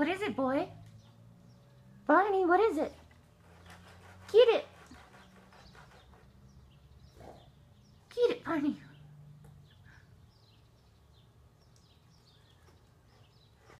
What is it, boy? Barney, what is it? Get it. Get it, Barney.